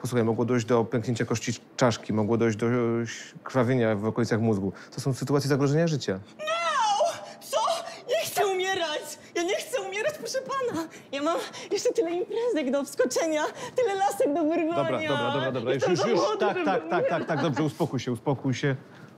Posłuchaj, mogło dojść do pęknięcia kości czaszki, mogło dojść do e, krwawienia w okolicach mózgu. To są sytuacje zagrożenia życia. No Co? Nie chcę umierać! Ja nie chcę umierać, proszę pana! Ja mam jeszcze tyle imprezek do wskoczenia, tyle lasek do wyrwania. Dobra, dobra, dobra, dobra. Już, już, już. Tak, tak, tak, tak, tak, dobrze, uspokój się, uspokój się.